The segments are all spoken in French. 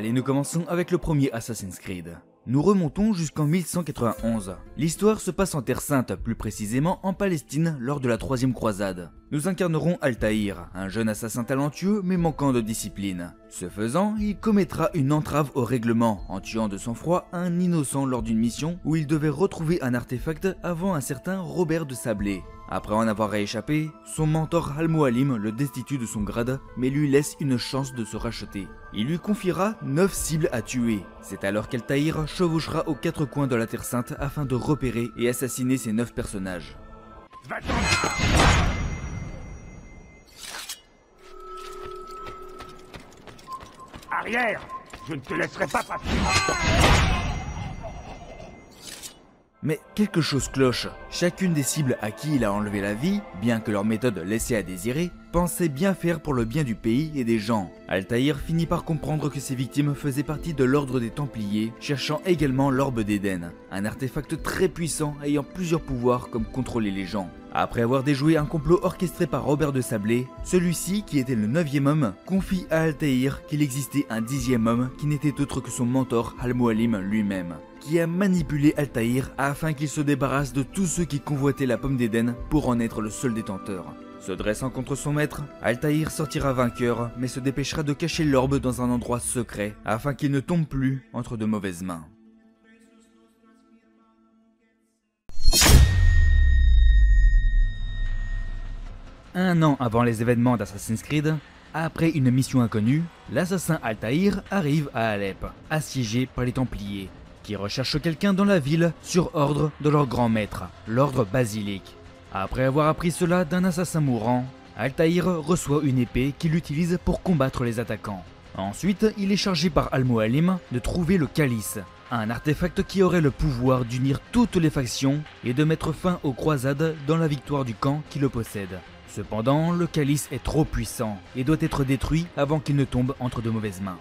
Allez, nous commençons avec le premier Assassin's Creed. Nous remontons jusqu'en 1191. L'histoire se passe en Terre Sainte, plus précisément en Palestine, lors de la troisième croisade. Nous incarnerons Altaïr, un jeune assassin talentueux mais manquant de discipline. Ce faisant, il commettra une entrave au règlement en tuant de sang-froid un innocent lors d'une mission où il devait retrouver un artefact avant un certain Robert de Sablé. Après en avoir rééchappé, son mentor Al-Mualim le destitue de son grade, mais lui laisse une chance de se racheter. Il lui confiera 9 cibles à tuer. C'est alors qu'Altaïr chevauchera aux quatre coins de la Terre Sainte afin de repérer et assassiner ces 9 personnages. Arrière Je ne te laisserai pas passer Mais quelque chose cloche. Chacune des cibles à qui il a enlevé la vie, bien que leur méthode laissait à désirer, pensait bien faire pour le bien du pays et des gens. Altaïr finit par comprendre que ses victimes faisaient partie de l'ordre des Templiers, cherchant également l'orbe d'Éden, un artefact très puissant ayant plusieurs pouvoirs comme contrôler les gens. Après avoir déjoué un complot orchestré par Robert de Sablé, celui-ci, qui était le neuvième homme, confie à Altaïr qu'il existait un dixième homme qui n'était autre que son mentor Al-Mualim lui-même qui a manipulé Altaïr afin qu'il se débarrasse de tous ceux qui convoitaient la pomme d'Éden pour en être le seul détenteur. Se dressant contre son maître, Altaïr sortira vainqueur, mais se dépêchera de cacher l'orbe dans un endroit secret afin qu'il ne tombe plus entre de mauvaises mains. Un an avant les événements d'Assassin's Creed, après une mission inconnue, l'assassin Altaïr arrive à Alep, assiégé par les Templiers, recherchent quelqu'un dans la ville sur ordre de leur grand maître, l'ordre basilique. Après avoir appris cela d'un assassin mourant, Altaïr reçoit une épée qu'il utilise pour combattre les attaquants. Ensuite, il est chargé par Al-Mualim de trouver le calice, un artefact qui aurait le pouvoir d'unir toutes les factions et de mettre fin aux croisades dans la victoire du camp qui le possède. Cependant, le calice est trop puissant et doit être détruit avant qu'il ne tombe entre de mauvaises mains.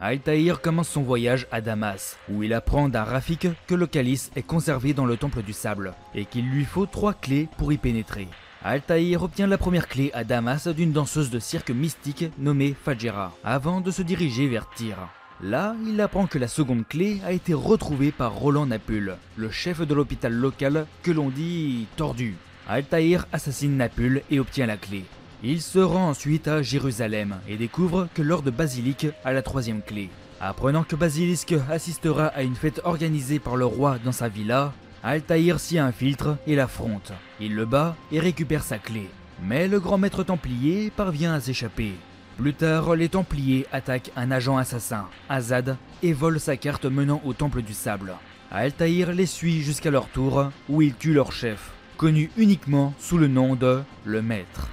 Altaïr commence son voyage à Damas, où il apprend d'un Rafik que le calice est conservé dans le temple du sable, et qu'il lui faut trois clés pour y pénétrer. Altaïr obtient la première clé à Damas d'une danseuse de cirque mystique nommée Fajera, avant de se diriger vers Tyr. Là, il apprend que la seconde clé a été retrouvée par Roland Napule, le chef de l'hôpital local que l'on dit tordu. Altaïr assassine Napule et obtient la clé. Il se rend ensuite à Jérusalem et découvre que Lord Basilic a la troisième clé. Apprenant que Basilisque assistera à une fête organisée par le roi dans sa villa, Altaïr s'y infiltre et l'affronte. Il le bat et récupère sa clé. Mais le grand maître templier parvient à s'échapper. Plus tard, les Templiers attaquent un agent assassin, Azad, et volent sa carte menant au Temple du Sable. Altaïr les suit jusqu'à leur tour, où ils tuent leur chef, connu uniquement sous le nom de le Maître.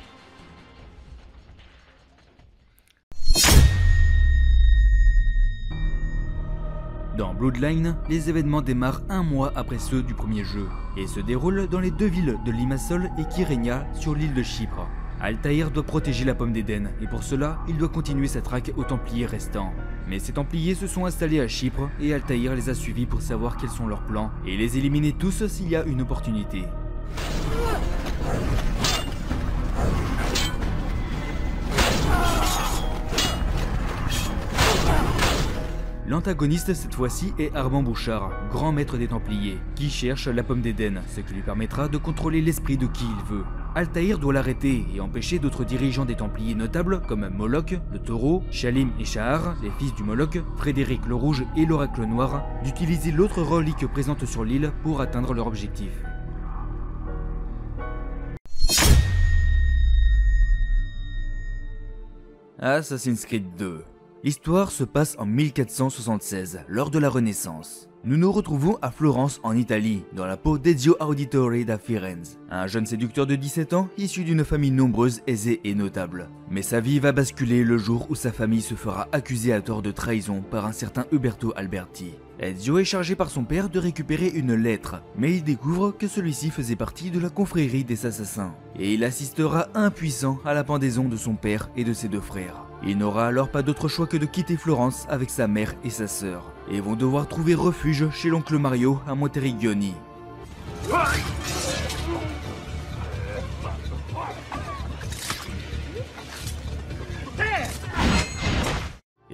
Dans Bloodline, les événements démarrent un mois après ceux du premier jeu, et se déroulent dans les deux villes de Limassol et Kyrenia sur l'île de Chypre. Altaïr doit protéger la pomme d'Éden, et pour cela, il doit continuer sa traque aux Templiers restants. Mais ces Templiers se sont installés à Chypre, et Altaïr les a suivis pour savoir quels sont leurs plans, et les éliminer tous s'il y a une opportunité. L'antagoniste cette fois-ci est Armand Bouchard, grand maître des Templiers, qui cherche la pomme d'Éden, ce qui lui permettra de contrôler l'esprit de qui il veut. Altaïr doit l'arrêter et empêcher d'autres dirigeants des Templiers notables comme Moloch, le Taureau, Shalim et Shahar, les fils du Moloch, Frédéric le Rouge et l'Oracle Noir, d'utiliser l'autre relique présente sur l'île pour atteindre leur objectif. Assassin's Creed 2 L'histoire se passe en 1476, lors de la Renaissance. Nous nous retrouvons à Florence en Italie, dans la peau d'Ezio Auditore da Firenze, un jeune séducteur de 17 ans issu d'une famille nombreuse, aisée et notable. Mais sa vie va basculer le jour où sa famille se fera accuser à tort de trahison par un certain Uberto Alberti. Ezio est chargé par son père de récupérer une lettre, mais il découvre que celui-ci faisait partie de la confrérie des assassins, et il assistera impuissant à la pendaison de son père et de ses deux frères. Il n'aura alors pas d'autre choix que de quitter Florence avec sa mère et sa sœur, et vont devoir trouver refuge chez l'oncle Mario à Monteriggioni.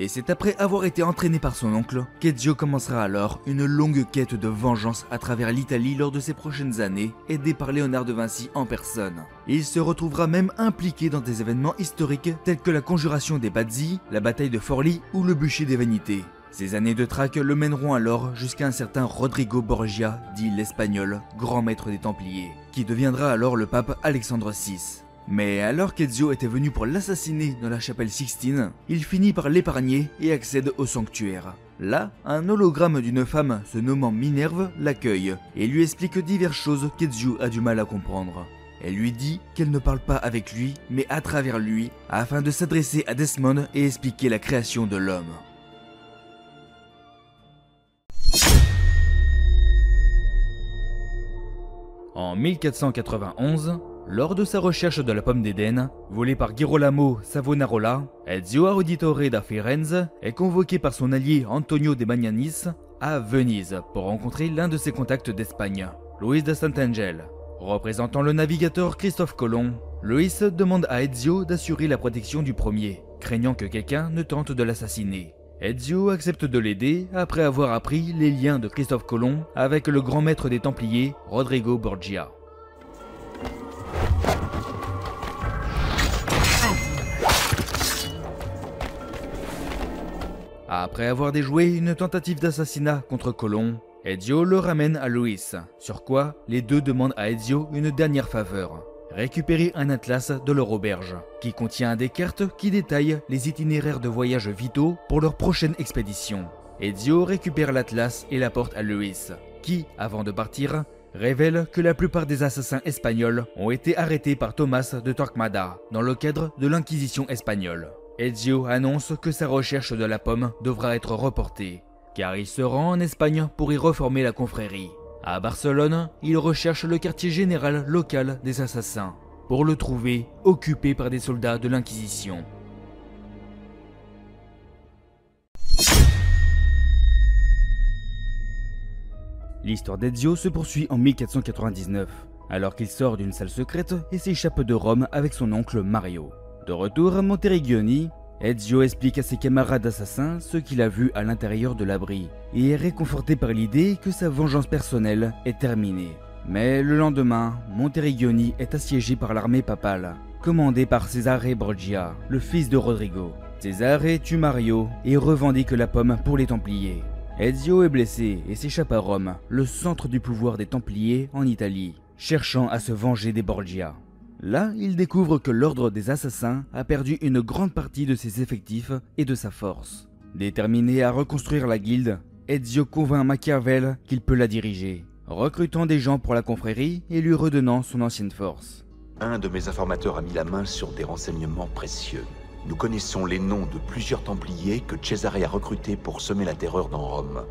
Et c'est après avoir été entraîné par son oncle qu'Ezio commencera alors une longue quête de vengeance à travers l'Italie lors de ses prochaines années, aidé par Léonard de Vinci en personne. Il se retrouvera même impliqué dans des événements historiques tels que la conjuration des Bazzi, la bataille de Forlì ou le bûcher des Vanités. Ces années de traque le mèneront alors jusqu'à un certain Rodrigo Borgia, dit l'Espagnol, grand maître des Templiers, qui deviendra alors le pape Alexandre VI. Mais alors qu'Ezio était venu pour l'assassiner dans la chapelle Sixtine, il finit par l'épargner et accède au sanctuaire. Là, un hologramme d'une femme se nommant Minerve l'accueille et lui explique diverses choses qu'Ezio a du mal à comprendre. Elle lui dit qu'elle ne parle pas avec lui, mais à travers lui, afin de s'adresser à Desmond et expliquer la création de l'homme. En 1491, lors de sa recherche de la pomme d'Éden, volée par Girolamo Savonarola, Ezio Auditore da Firenze est convoqué par son allié Antonio de Magnanis à Venise pour rencontrer l'un de ses contacts d'Espagne, Luis de Sant'Angel. Représentant le navigateur Christophe Colomb, Luis demande à Ezio d'assurer la protection du premier, craignant que quelqu'un ne tente de l'assassiner. Ezio accepte de l'aider après avoir appris les liens de Christophe Colomb avec le grand maître des Templiers, Rodrigo Borgia. Après avoir déjoué une tentative d'assassinat contre Colomb, Ezio le ramène à Luis, sur quoi les deux demandent à Ezio une dernière faveur. Récupérer un atlas de leur auberge, qui contient des cartes qui détaillent les itinéraires de voyage vitaux pour leur prochaine expédition. Ezio récupère l'atlas et l'apporte à Luis, qui, avant de partir, révèle que la plupart des assassins espagnols ont été arrêtés par Thomas de Torquemada dans le cadre de l'Inquisition espagnole. Ezio annonce que sa recherche de la pomme devra être reportée, car il se rend en Espagne pour y reformer la confrérie. À Barcelone, il recherche le quartier général local des assassins, pour le trouver occupé par des soldats de l'Inquisition. L'histoire d'Ezio se poursuit en 1499, alors qu'il sort d'une salle secrète et s'échappe de Rome avec son oncle Mario. De retour à Monteriggioni, Ezio explique à ses camarades assassins ce qu'il a vu à l'intérieur de l'abri et est réconforté par l'idée que sa vengeance personnelle est terminée. Mais le lendemain, Monteriggioni est assiégé par l'armée papale, commandée par Cesare Borgia, le fils de Rodrigo. Cesare tue Mario et revendique la pomme pour les Templiers. Ezio est blessé et s'échappe à Rome, le centre du pouvoir des Templiers en Italie, cherchant à se venger des Borgia. Là, il découvre que l'ordre des assassins a perdu une grande partie de ses effectifs et de sa force. Déterminé à reconstruire la guilde, Ezio convainc Machiavel qu'il peut la diriger, recrutant des gens pour la confrérie et lui redonnant son ancienne force. Un de mes informateurs a mis la main sur des renseignements précieux. Nous connaissons les noms de plusieurs Templiers que Cesare a recrutés pour semer la terreur dans Rome.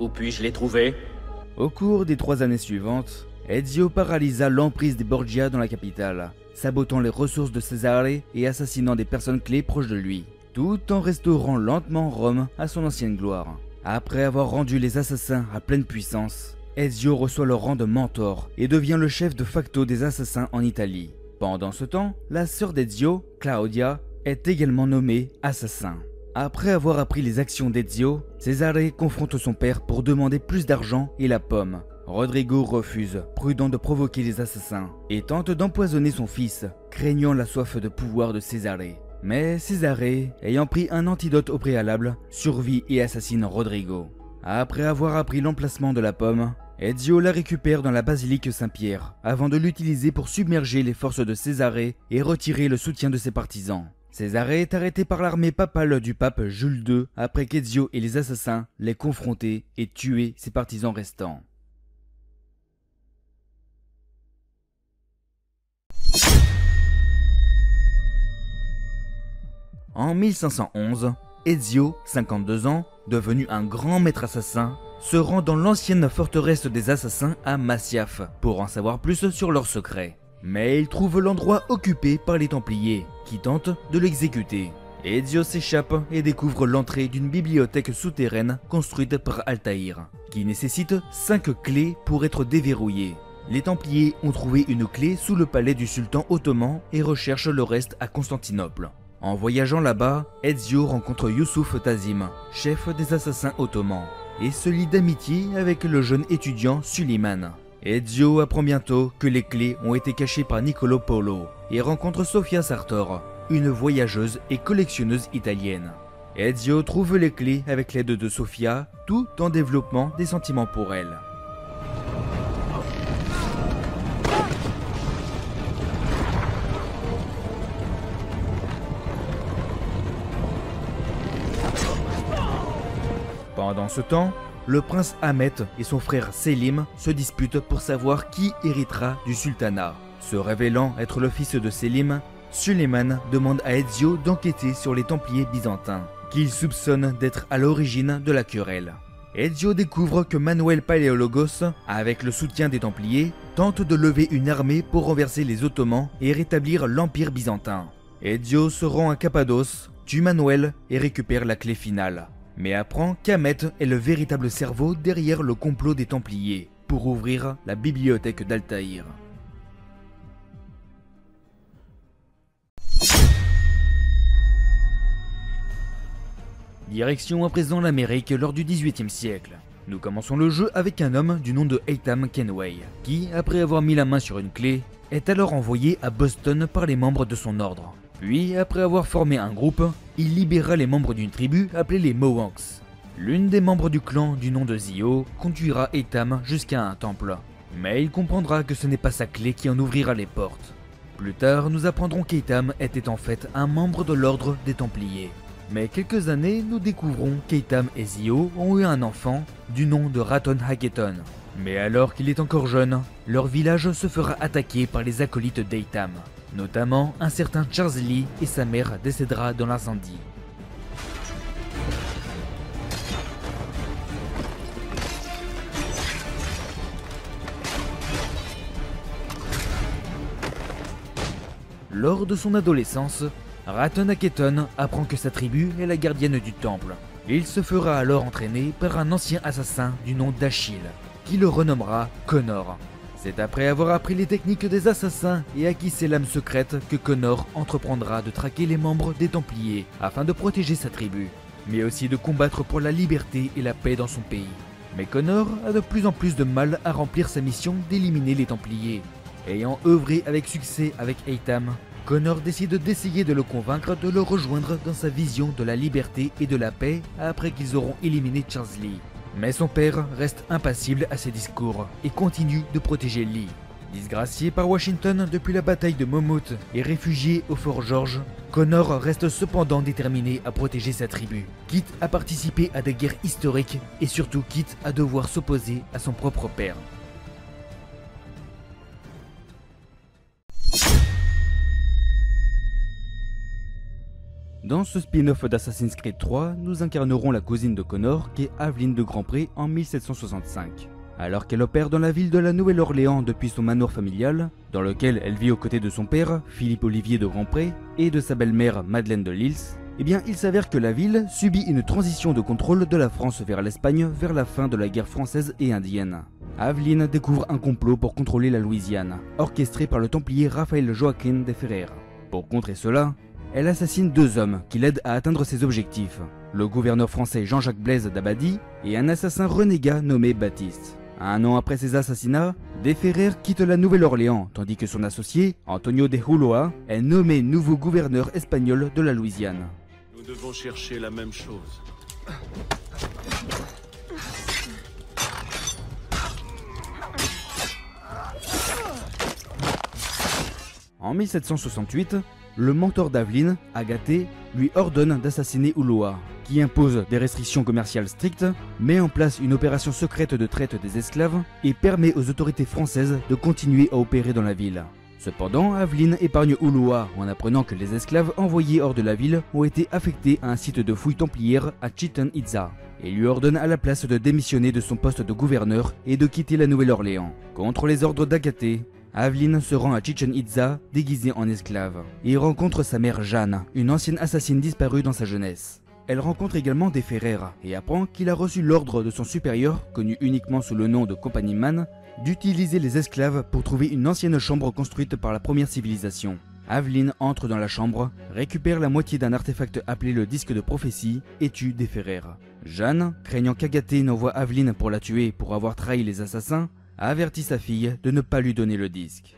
Où puis-je les trouver? Au cours des trois années suivantes, Ezio paralysa l'emprise des Borgia dans la capitale, sabotant les ressources de Cesare et assassinant des personnes clés proches de lui, tout en restaurant lentement Rome à son ancienne gloire. Après avoir rendu les assassins à pleine puissance, Ezio reçoit le rang de mentor et devient le chef de facto des assassins en Italie. Pendant ce temps, la sœur d'Ezio, Claudia, est également nommée assassin. Après avoir appris les actions d'Ezio, Cesare confronte son père pour demander plus d'argent et la pomme, Rodrigo refuse, prudent de provoquer les assassins, et tente d'empoisonner son fils, craignant la soif de pouvoir de Césarée. Mais Césarée, ayant pris un antidote au préalable, survit et assassine Rodrigo. Après avoir appris l'emplacement de la pomme, Ezio la récupère dans la basilique Saint-Pierre, avant de l'utiliser pour submerger les forces de Césarée et retirer le soutien de ses partisans. Césarée est arrêté par l'armée papale du pape Jules II après qu'Ezio et les assassins l'aient confronté et tué ses partisans restants. En 1511, Ezio, 52 ans, devenu un grand maître assassin, se rend dans l'ancienne forteresse des assassins à Masyaf pour en savoir plus sur leurs secrets. Mais il trouve l'endroit occupé par les Templiers, qui tentent de l'exécuter. Ezio s'échappe et découvre l'entrée d'une bibliothèque souterraine construite par Altaïr, qui nécessite 5 clés pour être déverrouillée. Les Templiers ont trouvé une clé sous le palais du sultan ottoman et recherchent le reste à Constantinople. En voyageant là-bas, Ezio rencontre Youssouf Tazim, chef des assassins ottomans, et se lie d'amitié avec le jeune étudiant Suleiman. Ezio apprend bientôt que les clés ont été cachées par Niccolo Polo et rencontre Sofia Sartor, une voyageuse et collectionneuse italienne. Ezio trouve les clés avec l'aide de Sofia, tout en développant des sentiments pour elle. Pendant ce temps, le prince Ahmet et son frère Selim se disputent pour savoir qui héritera du sultanat. Se révélant être le fils de Selim, Suleiman demande à Ezio d'enquêter sur les Templiers byzantins, qu'il soupçonne d'être à l'origine de la querelle. Ezio découvre que Manuel Paleologos, avec le soutien des Templiers, tente de lever une armée pour renverser les Ottomans et rétablir l'Empire byzantin. Ezio se rend à Cappadoce, tue Manuel et récupère la clé finale mais apprend qu'Ahmet est le véritable cerveau derrière le complot des Templiers pour ouvrir la bibliothèque d'Altaïr. Direction à présent l'Amérique lors du XVIIIe siècle. Nous commençons le jeu avec un homme du nom de Haytham Kenway, qui, après avoir mis la main sur une clé, est alors envoyé à Boston par les membres de son ordre. Puis, après avoir formé un groupe, il libéra les membres d'une tribu appelée les Mohawks. L'une des membres du clan du nom de Zio conduira Etam jusqu'à un temple. Mais il comprendra que ce n'est pas sa clé qui en ouvrira les portes. Plus tard, nous apprendrons qu'Etam était en fait un membre de l'ordre des Templiers. Mais quelques années, nous découvrons qu'Etam et Zio ont eu un enfant du nom de Raton Haketon. Mais alors qu'il est encore jeune, leur village se fera attaquer par les acolytes d'Eitam. Notamment, un certain Charles Lee et sa mère décédera dans l'incendie. Lors de son adolescence, Raton Aketon apprend que sa tribu est la gardienne du temple. Il se fera alors entraîner par un ancien assassin du nom d'Achille, qui le renommera Connor. C'est après avoir appris les techniques des assassins et acquis ses lames secrètes que Connor entreprendra de traquer les membres des Templiers afin de protéger sa tribu, mais aussi de combattre pour la liberté et la paix dans son pays. Mais Connor a de plus en plus de mal à remplir sa mission d'éliminer les Templiers. Ayant œuvré avec succès avec Eitam, Connor décide d'essayer de le convaincre de le rejoindre dans sa vision de la liberté et de la paix après qu'ils auront éliminé Charles Lee. Mais son père reste impassible à ses discours et continue de protéger Lee. Disgracié par Washington depuis la bataille de Momot et réfugié au Fort George, Connor reste cependant déterminé à protéger sa tribu, quitte à participer à des guerres historiques et surtout quitte à devoir s'opposer à son propre père. Dans ce spin-off d'Assassin's Creed 3, nous incarnerons la cousine de Connor, qui est Aveline de Grandpré en 1765. Alors qu'elle opère dans la ville de la Nouvelle-Orléans depuis son manoir familial, dans lequel elle vit aux côtés de son père, Philippe Olivier de Grandpré, et de sa belle-mère Madeleine de Lils, eh bien il s'avère que la ville subit une transition de contrôle de la France vers l'Espagne vers la fin de la guerre française et indienne. Aveline découvre un complot pour contrôler la Louisiane, orchestré par le templier Raphaël Joaquin de Ferrer. Pour contrer cela, elle assassine deux hommes qui l'aident à atteindre ses objectifs, le gouverneur français Jean-Jacques Blaise d'Abadi et un assassin renégat nommé Baptiste. Un an après ces assassinats, Ferrer quitte la Nouvelle-Orléans, tandis que son associé, Antonio de Huloa, est nommé nouveau gouverneur espagnol de la Louisiane. Nous devons chercher la même chose. En 1768, le mentor d'Aveline, Agathé, lui ordonne d'assassiner Uloa, qui impose des restrictions commerciales strictes, met en place une opération secrète de traite des esclaves et permet aux autorités françaises de continuer à opérer dans la ville. Cependant, Aveline épargne Ulua en apprenant que les esclaves envoyés hors de la ville ont été affectés à un site de fouilles templières à Chichen Itza et lui ordonne à la place de démissionner de son poste de gouverneur et de quitter la Nouvelle-Orléans. Contre les ordres d'Agaté, Aveline se rend à Chichen Itza déguisée en esclave et rencontre sa mère Jeanne, une ancienne assassine disparue dans sa jeunesse. Elle rencontre également des et apprend qu'il a reçu l'ordre de son supérieur, connu uniquement sous le nom de Compagnie Man, d'utiliser les esclaves pour trouver une ancienne chambre construite par la première civilisation. Aveline entre dans la chambre, récupère la moitié d'un artefact appelé le disque de prophétie et tue des. Jeanne, craignant qu'Agathé n'envoie Aveline pour la tuer pour avoir trahi les assassins, a averti sa fille de ne pas lui donner le disque.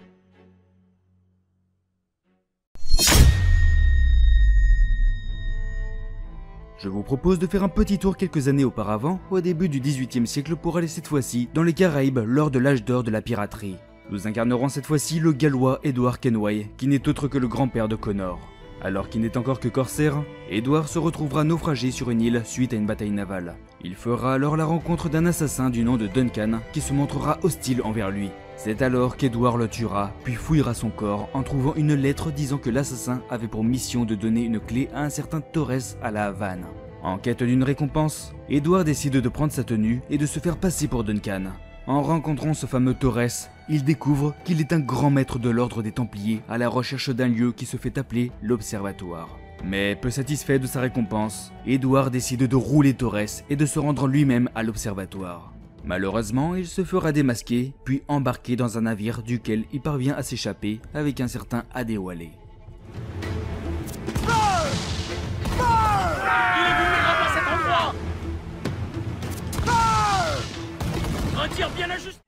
Je vous propose de faire un petit tour quelques années auparavant, au début du XVIIIe siècle, pour aller cette fois-ci dans les Caraïbes lors de l'âge d'or de la piraterie. Nous incarnerons cette fois-ci le gallois Edward Kenway, qui n'est autre que le grand-père de Connor. Alors qu'il n'est encore que corsaire, Edward se retrouvera naufragé sur une île suite à une bataille navale. Il fera alors la rencontre d'un assassin du nom de Duncan qui se montrera hostile envers lui. C'est alors qu'Edward le tuera, puis fouillera son corps en trouvant une lettre disant que l'assassin avait pour mission de donner une clé à un certain Torres à la Havane. En quête d'une récompense, Edward décide de prendre sa tenue et de se faire passer pour Duncan. En rencontrant ce fameux Torres, il découvre qu'il est un grand maître de l'ordre des Templiers à la recherche d'un lieu qui se fait appeler l'Observatoire. Mais peu satisfait de sa récompense, Edward décide de rouler Torres et de se rendre lui-même à l'Observatoire. Malheureusement, il se fera démasquer, puis embarquer dans un navire duquel il parvient à s'échapper avec un certain Adewale.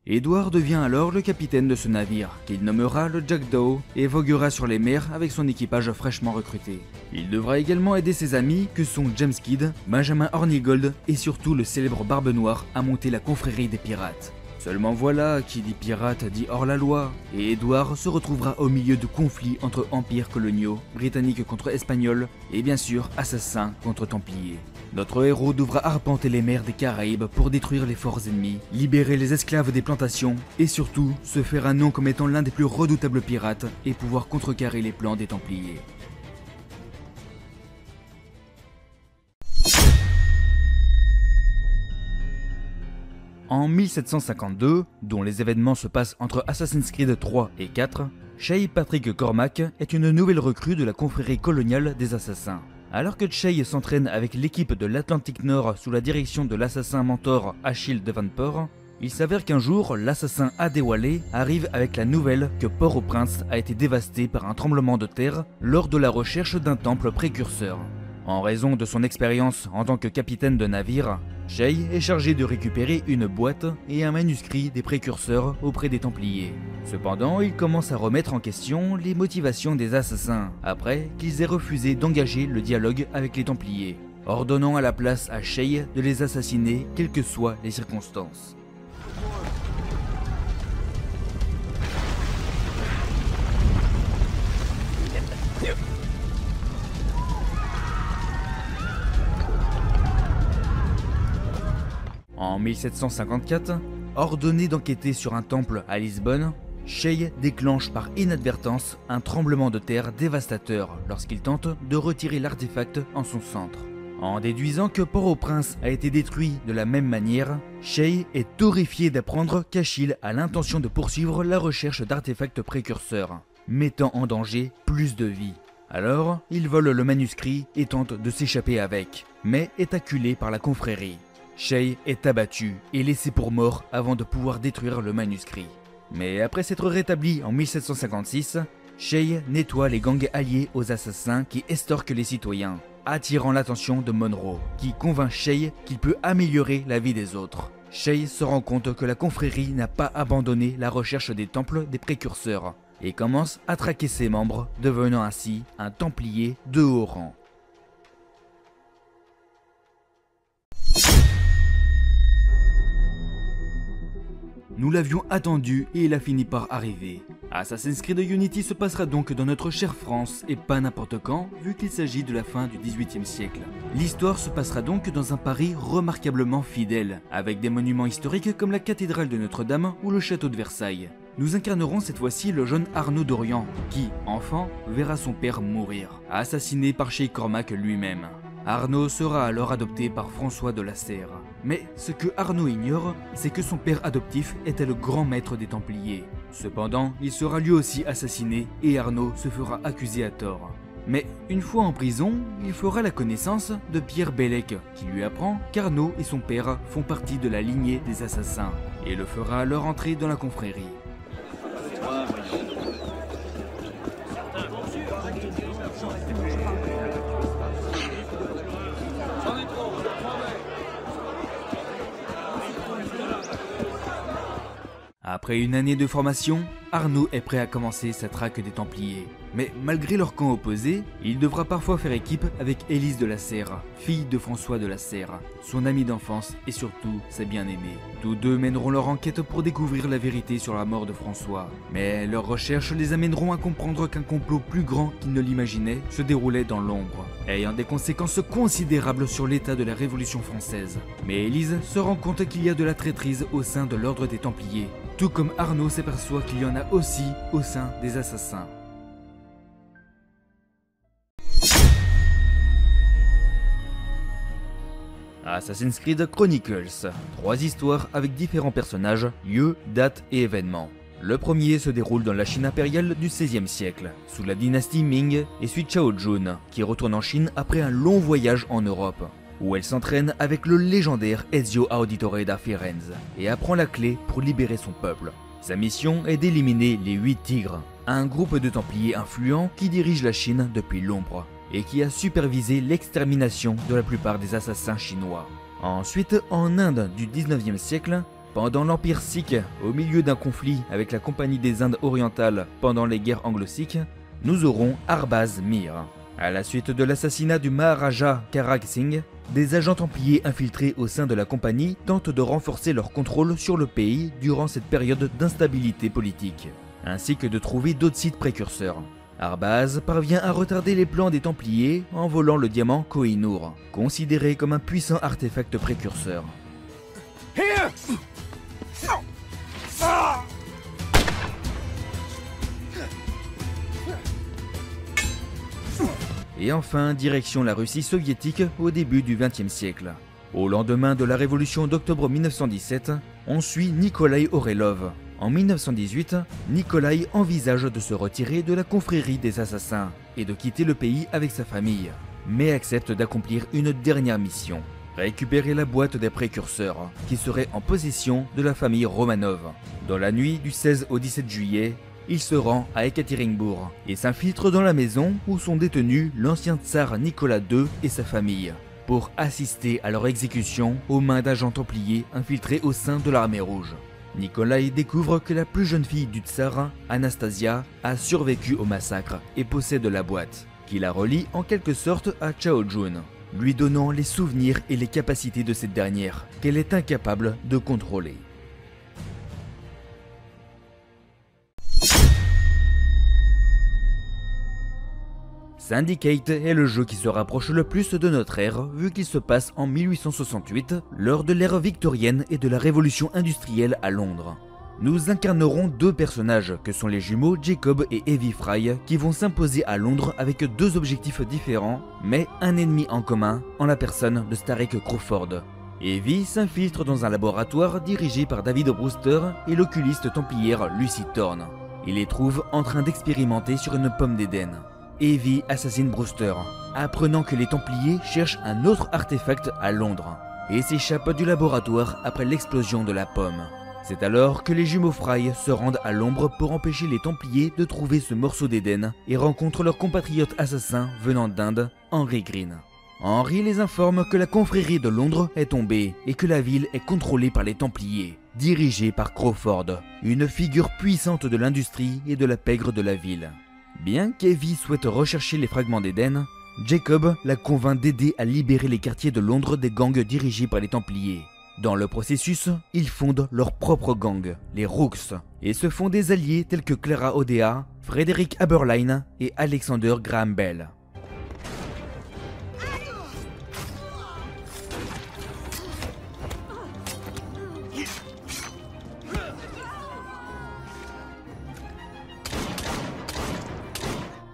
Edward devient alors le capitaine de ce navire, qu'il nommera le Jackdaw, et voguera sur les mers avec son équipage fraîchement recruté. Il devra également aider ses amis, que sont James Kidd, Benjamin Hornigold et surtout le célèbre Barbe Noire à monter la confrérie des pirates. Seulement voilà, qui dit pirate dit hors la loi, et Edward se retrouvera au milieu de conflits entre empires coloniaux, britanniques contre espagnols, et bien sûr assassins contre templiers. Notre héros devra arpenter les mers des Caraïbes pour détruire les forts ennemis, libérer les esclaves des plantations et surtout se faire un nom comme étant l'un des plus redoutables pirates et pouvoir contrecarrer les plans des Templiers. En 1752, dont les événements se passent entre Assassin's Creed 3 et 4, Shay Patrick Cormac est une nouvelle recrue de la confrérie coloniale des assassins. Alors que Shay s'entraîne avec l'équipe de l'Atlantique Nord sous la direction de l'assassin mentor Achille Devanport, il s'avère qu'un jour, l'assassin Adewale arrive avec la nouvelle que Port-au-Prince a été dévasté par un tremblement de terre lors de la recherche d'un temple précurseur. En raison de son expérience en tant que capitaine de navire, Shay est chargé de récupérer une boîte et un manuscrit des précurseurs auprès des Templiers. Cependant, il commence à remettre en question les motivations des assassins, après qu'ils aient refusé d'engager le dialogue avec les Templiers, ordonnant à la place à Shay de les assassiner quelles que soient les circonstances. En 1754, ordonné d'enquêter sur un temple à Lisbonne, Shay déclenche par inadvertance un tremblement de terre dévastateur lorsqu'il tente de retirer l'artefact en son centre. En déduisant que Port-au-Prince a été détruit de la même manière, Shay est horrifié d'apprendre qu'Achille a l'intention de poursuivre la recherche d'artefacts précurseurs, mettant en danger plus de vies. Alors, il vole le manuscrit et tente de s'échapper avec, mais est acculé par la confrérie. Shay est abattu et laissé pour mort avant de pouvoir détruire le manuscrit. Mais après s'être rétabli en 1756, Shay nettoie les gangs alliés aux assassins qui estorquent les citoyens, attirant l'attention de Monroe, qui convainc Shay qu'il peut améliorer la vie des autres. Shay se rend compte que la confrérie n'a pas abandonné la recherche des temples des précurseurs et commence à traquer ses membres, devenant ainsi un templier de haut rang. Nous l'avions attendu et il a fini par arriver. Assassin's Creed Unity se passera donc dans notre chère France et pas n'importe quand, vu qu'il s'agit de la fin du XVIIIe siècle. L'histoire se passera donc dans un Paris remarquablement fidèle, avec des monuments historiques comme la cathédrale de Notre-Dame ou le château de Versailles. nous incarnerons cette fois-ci le jeune Arnaud Dorian, qui, enfant, verra son père mourir, assassiné par Sheikh Cormac lui-même. Arnaud sera alors adopté par François de la Serre. Mais ce que Arnaud ignore, c'est que son père adoptif était le grand maître des Templiers. Cependant, il sera lui aussi assassiné et Arnaud se fera accuser à tort. Mais une fois en prison, il fera la connaissance de Pierre Bellec, qui lui apprend qu'Arnaud et son père font partie de la lignée des assassins, et le fera alors entrer dans la confrérie. Après une année de formation, Arnaud est prêt à commencer sa traque des Templiers. Mais malgré leur camp opposé, il devra parfois faire équipe avec Élise de la Serre, fille de François de la Serre, son amie d'enfance et surtout sa bien-aimée. Tous deux mèneront leur enquête pour découvrir la vérité sur la mort de François. Mais leurs recherches les amèneront à comprendre qu'un complot plus grand qu'ils ne l'imaginaient se déroulait dans l'ombre, ayant des conséquences considérables sur l'état de la Révolution française. Mais Élise se rend compte qu'il y a de la traîtrise au sein de l'ordre des Templiers, tout comme Arnaud s'aperçoit qu'il y en a aussi au sein des assassins. Assassin's Creed Chronicles, trois histoires avec différents personnages, lieux, dates et événements. Le premier se déroule dans la Chine impériale du XVIe siècle, sous la dynastie Ming et suit Chao Jun, qui retourne en Chine après un long voyage en Europe où elle s'entraîne avec le légendaire Ezio Auditore da Firenze et apprend la clé pour libérer son peuple. Sa mission est d'éliminer les 8 tigres, un groupe de templiers influents qui dirige la Chine depuis l'ombre et qui a supervisé l'extermination de la plupart des assassins chinois. Ensuite, en Inde du 19e siècle, pendant l'Empire sikh, au milieu d'un conflit avec la Compagnie des Indes orientales pendant les guerres anglo-sikhs, nous aurons Arbaz Mir, à la suite de l'assassinat du Maharaja Karak Singh, des agents templiers infiltrés au sein de la compagnie tentent de renforcer leur contrôle sur le pays durant cette période d'instabilité politique, ainsi que de trouver d'autres sites précurseurs. Arbaz parvient à retarder les plans des Templiers en volant le diamant Kohinoor, considéré comme un puissant artefact précurseur. Et enfin, direction la Russie soviétique au début du XXe siècle. Au lendemain de la révolution d'octobre 1917, on suit Nikolai Orelov. En 1918, Nikolai envisage de se retirer de la confrérie des assassins et de quitter le pays avec sa famille, mais accepte d'accomplir une dernière mission, récupérer la boîte des précurseurs qui serait en possession de la famille Romanov. Dans la nuit du 16 au 17 juillet, il se rend à Ekaterinbourg et s'infiltre dans la maison où sont détenus l'ancien tsar Nicolas II et sa famille pour assister à leur exécution aux mains d'agents templiers infiltrés au sein de l'armée rouge. Nikolai découvre que la plus jeune fille du tsar, Anastasia, a survécu au massacre et possède la boîte, qui la relie en quelque sorte à Chao Jun, lui donnant les souvenirs et les capacités de cette dernière qu'elle est incapable de contrôler. Syndicate est le jeu qui se rapproche le plus de notre ère vu qu'il se passe en 1868 lors de l'ère victorienne et de la révolution industrielle à Londres. Nous incarnerons deux personnages que sont les jumeaux Jacob et Evie Fry qui vont s'imposer à Londres avec deux objectifs différents mais un ennemi en commun en la personne de Starek Crawford. Evie s'infiltre dans un laboratoire dirigé par David Brewster et l'oculiste templière Lucy Thorne. Il les trouve en train d'expérimenter sur une pomme d'Éden. Evie assassine Brewster, apprenant que les Templiers cherchent un autre artefact à Londres, et s'échappe du laboratoire après l'explosion de la pomme. C'est alors que les jumeaux Fry se rendent à l'ombre pour empêcher les Templiers de trouver ce morceau d'Éden et rencontrent leur compatriote assassin venant d'Inde, Henry Green. Henry les informe que la confrérie de Londres est tombée et que la ville est contrôlée par les Templiers, dirigée par Crawford, une figure puissante de l'industrie et de la pègre de la ville. Bien qu'Evie souhaite rechercher les fragments d'Éden, Jacob la convainc d'aider à libérer les quartiers de Londres des gangs dirigés par les Templiers. Dans le processus, ils fondent leur propre gang, les Rooks, et se font des alliés tels que Clara Odea, Frédéric Aberline et Alexander Graham Bell.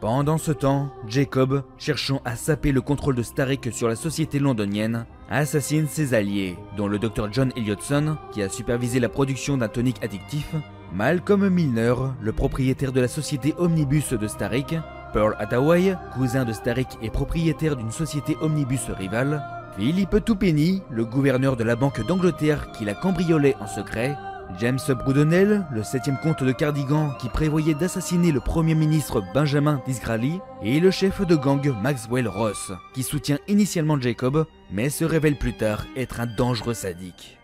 Pendant ce temps, Jacob, cherchant à saper le contrôle de Starrick sur la société londonienne, assassine ses alliés, dont le Dr John Elliotson, qui a supervisé la production d'un tonique addictif, Malcolm Milner, le propriétaire de la société Omnibus de Starrick, Pearl Hathaway, cousin de Starrick et propriétaire d'une société omnibus rivale, Philippe Tuppenny, le gouverneur de la Banque d'Angleterre qui la cambriolait en secret, James Brudenell, le septième comte de Cardigan qui prévoyait d'assassiner le premier ministre Benjamin Disraeli, et le chef de gang Maxwell Ross, qui soutient initialement Jacob, mais se révèle plus tard être un dangereux sadique.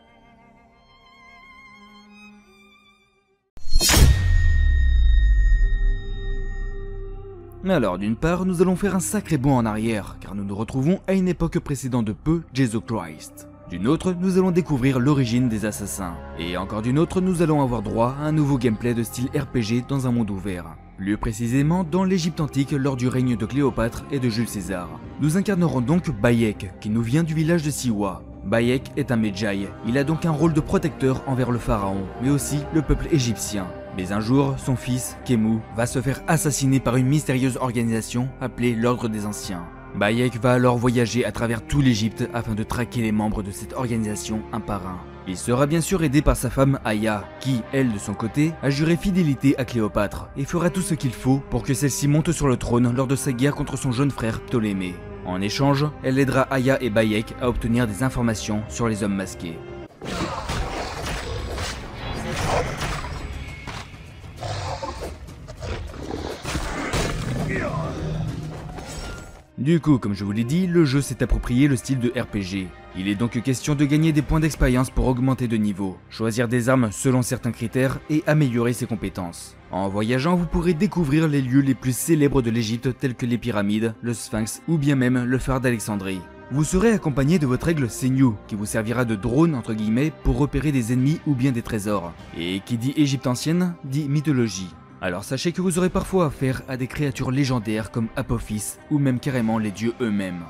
Mais alors, d'une part, nous allons faire un sacré bond en arrière, car nous nous retrouvons à une époque précédente de peu Jesus Christ. D'une autre, nous allons découvrir l'origine des assassins. Et encore d'une autre, nous allons avoir droit à un nouveau gameplay de style RPG dans un monde ouvert. Plus précisément dans l'Égypte antique lors du règne de Cléopâtre et de Jules César. Nous incarnerons donc Bayek, qui nous vient du village de Siwa. Bayek est un Medjay, il a donc un rôle de protecteur envers le pharaon, mais aussi le peuple égyptien. Mais un jour, son fils, Kemu, va se faire assassiner par une mystérieuse organisation appelée l'Ordre des Anciens. Bayek va alors voyager à travers tout l'Égypte afin de traquer les membres de cette organisation un par un. Il sera bien sûr aidé par sa femme Aya, qui, elle de son côté, a juré fidélité à Cléopâtre et fera tout ce qu'il faut pour que celle-ci monte sur le trône lors de sa guerre contre son jeune frère Ptolémée. En échange, elle aidera Aya et Bayek à obtenir des informations sur les hommes masqués. Du coup, comme je vous l'ai dit, le jeu s'est approprié le style de RPG. Il est donc question de gagner des points d'expérience pour augmenter de niveau, choisir des armes selon certains critères et améliorer ses compétences. En voyageant, vous pourrez découvrir les lieux les plus célèbres de l'Égypte tels que les pyramides, le Sphinx ou bien même le phare d'Alexandrie. Vous serez accompagné de votre aigle Senyu, qui vous servira de drone entre guillemets pour repérer des ennemis ou bien des trésors. Et qui dit Égypte ancienne, dit mythologie. Alors sachez que vous aurez parfois affaire à des créatures légendaires comme Apophis ou même carrément les dieux eux-mêmes.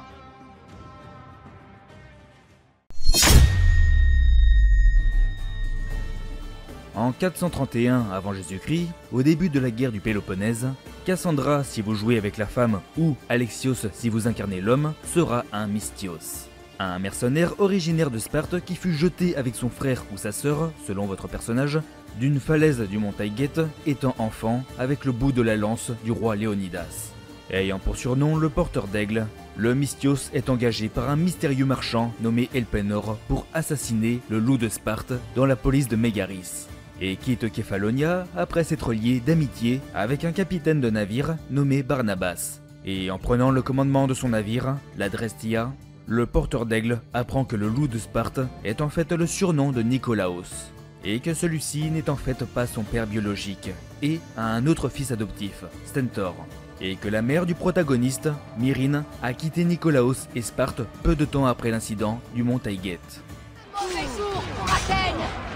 En 431 avant Jésus-Christ, au début de la guerre du Péloponnèse, Cassandra si vous jouez avec la femme ou Alexios si vous incarnez l'homme sera un Mystios. Un mercenaire originaire de Sparte qui fut jeté avec son frère ou sa sœur, selon votre personnage, d'une falaise du mont Taïget étant enfant avec le bout de la lance du roi Léonidas. Ayant pour surnom le porteur d'aigle, le Mystios est engagé par un mystérieux marchand nommé Elpenor pour assassiner le loup de Sparte dans la police de Mégaris. Et quitte Kefalonia après s'être lié d'amitié avec un capitaine de navire nommé Barnabas. Et en prenant le commandement de son navire, la Drestia, le porteur d'aigle apprend que le loup de Sparte est en fait le surnom de Nicolaos et que celui-ci n'est en fait pas son père biologique, et a un autre fils adoptif, Stentor, et que la mère du protagoniste, Myrine, a quitté Nicolaos et Sparte peu de temps après l'incident du mont Athènes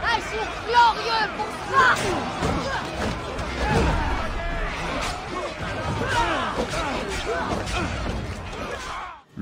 Un jour glorieux pour Sparte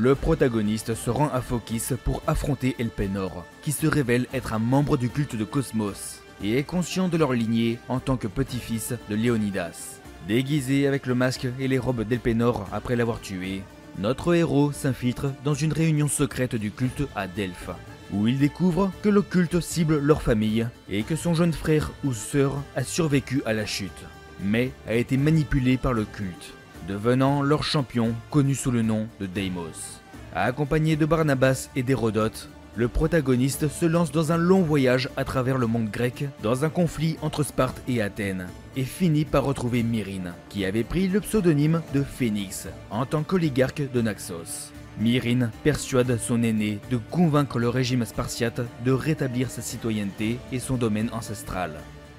Le protagoniste se rend à Phokis pour affronter Elpenor, qui se révèle être un membre du culte de Cosmos, et est conscient de leur lignée en tant que petit-fils de Léonidas. Déguisé avec le masque et les robes d'Elpenor après l'avoir tué, notre héros s'infiltre dans une réunion secrète du culte à Delphes, où il découvre que le culte cible leur famille et que son jeune frère ou sœur a survécu à la chute, mais a été manipulé par le culte devenant leur champion connu sous le nom de Deimos. Accompagné de Barnabas et d'Hérodote, le protagoniste se lance dans un long voyage à travers le monde grec dans un conflit entre Sparte et Athènes et finit par retrouver Myrine, qui avait pris le pseudonyme de Phénix en tant qu'oligarque de Naxos. Myrine persuade son aîné de convaincre le régime spartiate de rétablir sa citoyenneté et son domaine ancestral.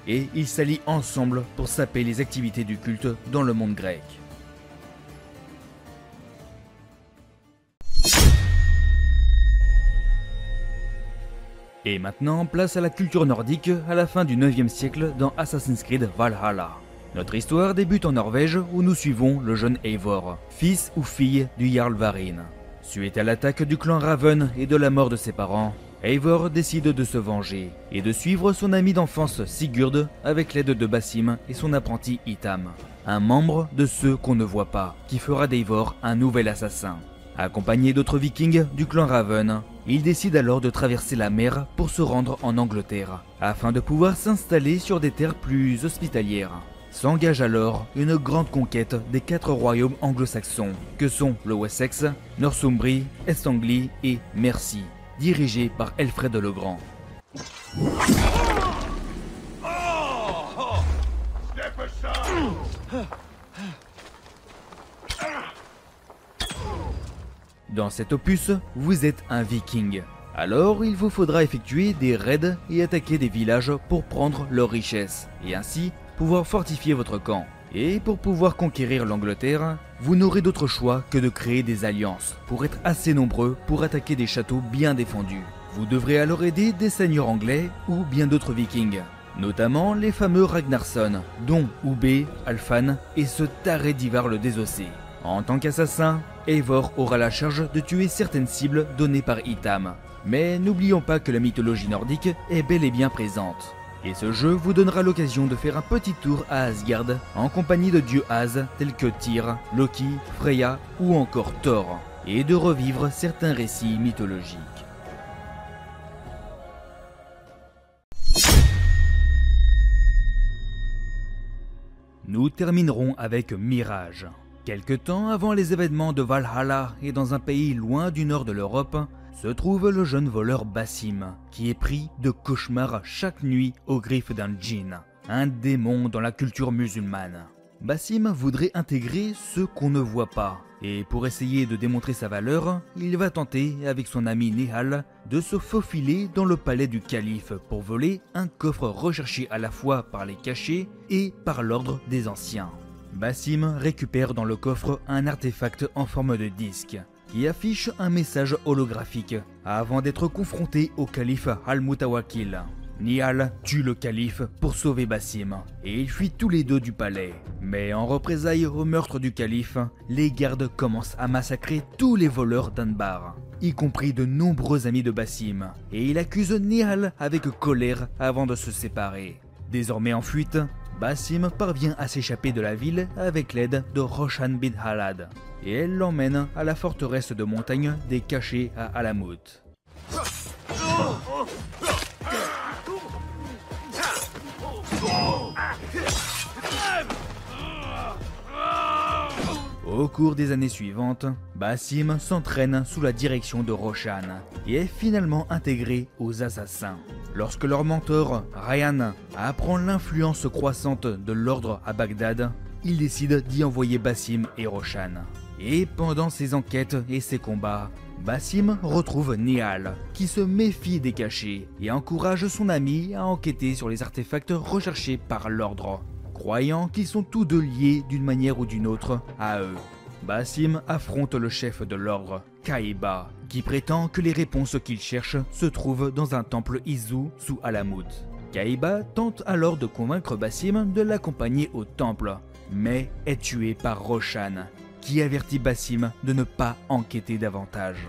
Et ils s'allient ensemble pour saper les activités du culte dans le monde grec. Et maintenant, place à la culture nordique à la fin du 9e siècle dans Assassin's Creed Valhalla. Notre histoire débute en Norvège où nous suivons le jeune Eivor, fils ou fille du Jarl Varin. Suite à l'attaque du clan Raven et de la mort de ses parents, Eivor décide de se venger et de suivre son ami d'enfance Sigurd avec l'aide de Bassim et son apprenti Itam, un membre de ceux qu'on ne voit pas, qui fera d'Eivor un nouvel assassin. Accompagné d'autres vikings du clan Raven, il décide alors de traverser la mer pour se rendre en Angleterre, afin de pouvoir s'installer sur des terres plus hospitalières. S'engage alors une grande conquête des quatre royaumes anglo-saxons, que sont le Wessex, Northumbrie, East Anglie et Mercie, dirigé par Alfred le Grand. Dans cet opus, vous êtes un viking. Alors il vous faudra effectuer des raids et attaquer des villages pour prendre leurs richesses, et ainsi pouvoir fortifier votre camp. Et pour pouvoir conquérir l'Angleterre, vous n'aurez d'autre choix que de créer des alliances pour être assez nombreux pour attaquer des châteaux bien défendus. Vous devrez alors aider des seigneurs anglais ou bien d'autres vikings, notamment les fameux Ragnarsson, dont Ube, Alfan et ce taré d'Ivar le désossé. En tant qu'assassin, Eivor aura la charge de tuer certaines cibles données par Itam. Mais n'oublions pas que la mythologie nordique est bel et bien présente. Et ce jeu vous donnera l'occasion de faire un petit tour à Asgard en compagnie de dieux As tels que Tyr, Loki, Freya ou encore Thor, et de revivre certains récits mythologiques. Nous terminerons avec Mirage. Quelque temps avant les événements de Valhalla et dans un pays loin du nord de l'Europe, se trouve le jeune voleur Bassim, qui est pris de cauchemars chaque nuit aux griffes d'un djinn, un démon dans la culture musulmane. Bassim voudrait intégrer ce qu'on ne voit pas, et pour essayer de démontrer sa valeur, il va tenter, avec son ami Nehal, de se faufiler dans le palais du calife pour voler un coffre recherché à la fois par les cachés et par l'ordre des anciens. Bassim récupère dans le coffre un artefact en forme de disque, qui affiche un message holographique avant d'être confronté au calife Al-Mutawakil. Nihal tue le calife pour sauver Bassim et ils fuient tous les deux du palais. Mais en représailles au meurtre du calife, les gardes commencent à massacrer tous les voleurs d'Anbar, y compris de nombreux amis de Bassim, et il accuse Nihal avec colère avant de se séparer. Désormais en fuite, Bassim parvient à s'échapper de la ville avec l'aide de Roshan bin Halad, et elle l'emmène à la forteresse de montagne des cachés à Alamut. Au cours des années suivantes, Bassim s'entraîne sous la direction de Roshan et est finalement intégré aux assassins. Lorsque leur mentor, Ryan, apprend l'influence croissante de l'ordre à Bagdad, il décide d'y envoyer Bassim et Roshan. Et pendant ses enquêtes et ses combats, Bassim retrouve Nihal, qui se méfie des cachets et encourage son ami à enquêter sur les artefacts recherchés par l'ordre croyant qu'ils sont tous deux liés d'une manière ou d'une autre à eux. Bassim affronte le chef de l'ordre, Kaiba, qui prétend que les réponses qu'il cherche se trouvent dans un temple Izu sous Alamut. Kaiba tente alors de convaincre Bassim de l'accompagner au temple, mais est tué par Roshan, qui avertit Bassim de ne pas enquêter davantage.